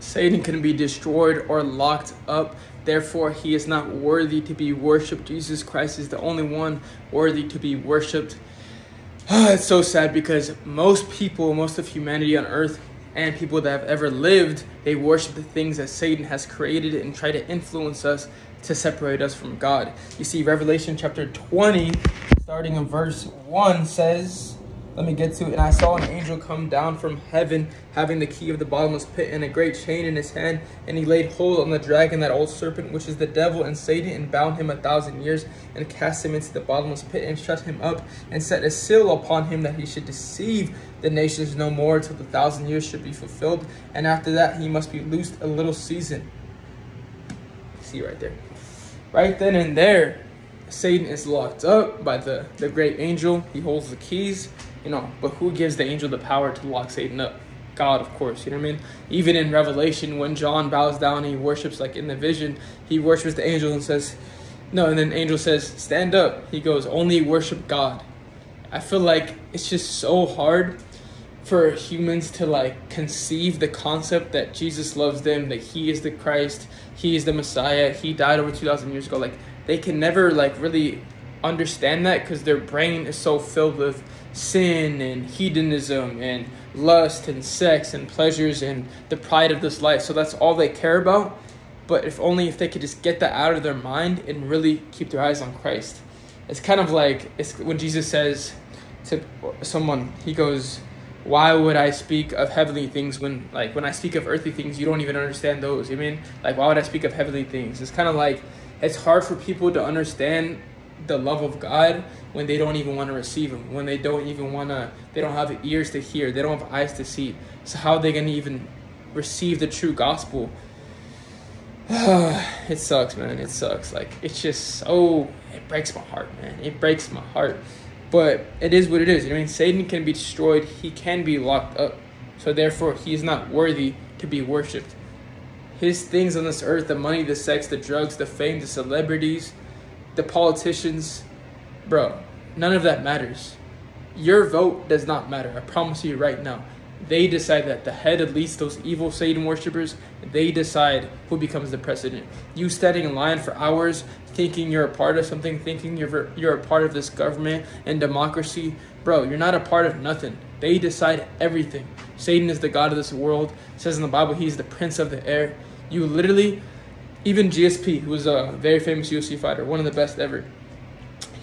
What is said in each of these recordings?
Satan can be destroyed or locked up. Therefore, he is not worthy to be worshipped. Jesus Christ is the only one worthy to be worshipped. it's so sad because most people, most of humanity on earth, and people that have ever lived, they worship the things that Satan has created and try to influence us to separate us from God. You see, Revelation chapter 20, starting in verse 1, says, let me get to it. And I saw an angel come down from heaven, having the key of the bottomless pit and a great chain in his hand. And he laid hold on the dragon, that old serpent, which is the devil and Satan, and bound him a thousand years, and cast him into the bottomless pit, and shut him up, and set a seal upon him that he should deceive the nations no more till the thousand years should be fulfilled. And after that, he must be loosed a little season. See right there. Right then and there, Satan is locked up by the, the great angel. He holds the keys you know, but who gives the angel the power to lock Satan up? God, of course, you know what I mean? Even in Revelation, when John bows down, and he worships, like in the vision, he worships the angel and says, No, and then angel says, Stand up. He goes, Only worship God. I feel like it's just so hard for humans to like conceive the concept that Jesus loves them, that he is the Christ, he is the Messiah, he died over 2,000 years ago. Like, they can never like really understand that because their brain is so filled with sin and hedonism and lust and sex and pleasures and the pride of this life. So that's all they care about. But if only if they could just get that out of their mind and really keep their eyes on Christ. It's kind of like it's when Jesus says to someone, he goes, why would I speak of heavenly things when like when I speak of earthly things you don't even understand those? You mean like why would I speak of heavenly things? It's kind of like it's hard for people to understand the love of God when they don't even want to receive Him, when they don't even want to, they don't have ears to hear, they don't have eyes to see. So, how are they going to even receive the true gospel? it sucks, man. It sucks. Like, it's just so, it breaks my heart, man. It breaks my heart. But it is what it is. I mean, Satan can be destroyed, he can be locked up. So, therefore, he is not worthy to be worshipped. His things on this earth the money, the sex, the drugs, the fame, the celebrities, the politicians, bro, none of that matters. Your vote does not matter. I promise you right now. They decide that the head of least those evil Satan worshippers, they decide who becomes the president. You standing in line for hours, thinking you're a part of something, thinking you're you're a part of this government and democracy, bro, you're not a part of nothing. They decide everything. Satan is the god of this world. It says in the Bible he's the prince of the air. You literally even GSP, who was a very famous UFC fighter, one of the best ever,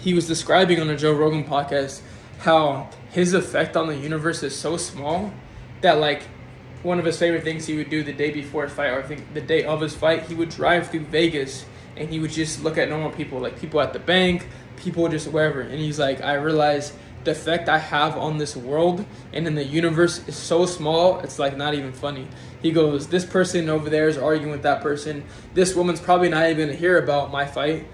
he was describing on a Joe Rogan podcast how his effect on the universe is so small that like one of his favorite things he would do the day before his fight or I think the day of his fight, he would drive through Vegas and he would just look at normal people, like people at the bank, people just wherever. And he's like, I realize the effect I have on this world and in the universe is so small, it's like not even funny. He goes, This person over there is arguing with that person. This woman's probably not even gonna hear about my fight.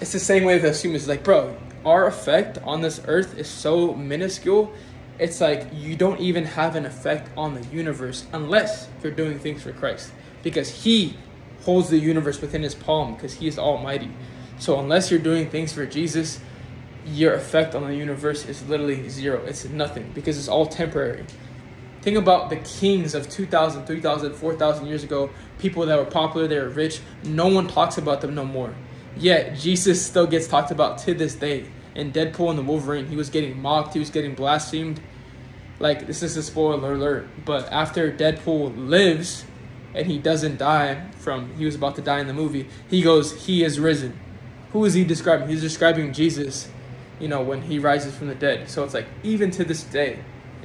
It's the same way with us humans. Like, bro, our effect on this earth is so minuscule. It's like you don't even have an effect on the universe unless you're doing things for Christ. Because He holds the universe within His palm because He is Almighty. So, unless you're doing things for Jesus, your effect on the universe is literally zero. It's nothing because it's all temporary. Think about the kings of 2,000, 3,000, 4,000 years ago, people that were popular, they were rich. No one talks about them no more. Yet, Jesus still gets talked about to this day. In Deadpool and the Wolverine, he was getting mocked, he was getting blasphemed. Like, this is a spoiler alert, but after Deadpool lives and he doesn't die from, he was about to die in the movie, he goes, He is risen. Who is he describing? He's describing Jesus, you know, when he rises from the dead. So it's like, even to this day,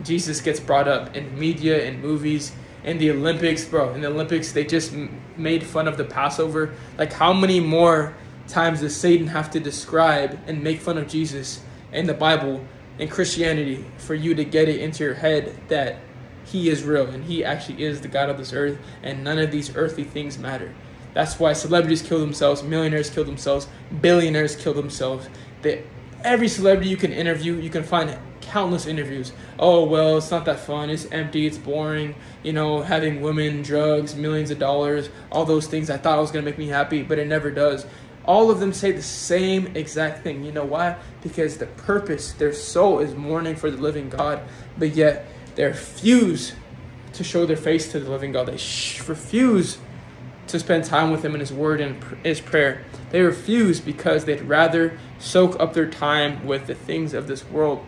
Jesus gets brought up in media and movies in the Olympics, bro. In the Olympics, they just made fun of the Passover. Like, how many more times does Satan have to describe and make fun of Jesus in the Bible and Christianity for you to get it into your head that he is real and he actually is the God of this earth and none of these earthly things matter? That's why celebrities kill themselves, millionaires kill themselves, billionaires kill themselves. That every celebrity you can interview, you can find countless interviews. Oh, well, it's not that fun. It's empty. It's boring. You know, having women, drugs, millions of dollars, all those things I thought was going to make me happy, but it never does. All of them say the same exact thing. You know why? Because the purpose, their soul is mourning for the living God, but yet they refuse to show their face to the living God. They refuse to spend time with Him in His Word and His prayer. They refuse because they'd rather soak up their time with the things of this world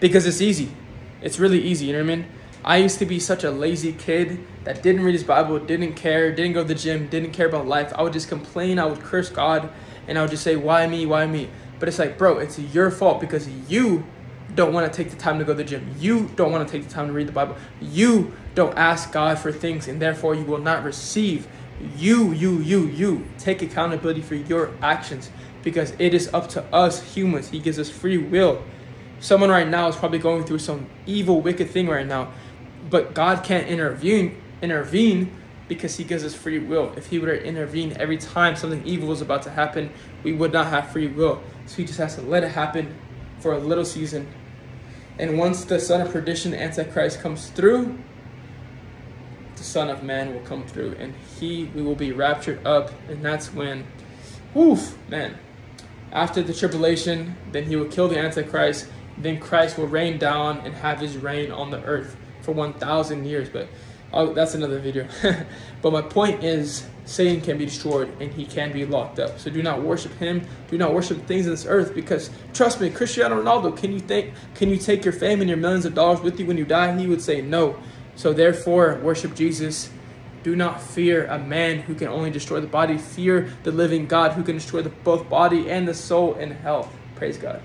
because it's easy. It's really easy, you know what I mean? I used to be such a lazy kid that didn't read his Bible, didn't care, didn't go to the gym, didn't care about life. I would just complain, I would curse God, and I would just say, Why me? Why me? But it's like, bro, it's your fault because you don't want to take the time to go to the gym. You don't want to take the time to read the Bible. You don't ask God for things, and therefore you will not receive. You, you, you, you take accountability for your actions because it is up to us humans. He gives us free will. Someone right now is probably going through some evil, wicked thing right now, but God can't intervene. Intervene because He gives us free will. If He were to intervene every time something evil was about to happen, we would not have free will. So He just has to let it happen for a little season and once the son of perdition, Antichrist, comes through, the Son of Man will come through, and he we will be raptured up, and that's when, woof, man. After the tribulation, then he will kill the Antichrist. Then Christ will rain down and have his reign on the earth for one thousand years. But oh, that's another video. but my point is, Satan can be destroyed and he can be locked up. So do not worship him. Do not worship things in this earth because trust me, Cristiano Ronaldo, can you think can you take your fame and your millions of dollars with you when you die? He would say no. So therefore, worship Jesus. Do not fear a man who can only destroy the body. Fear the living God who can destroy the, both body and the soul in hell. Praise God.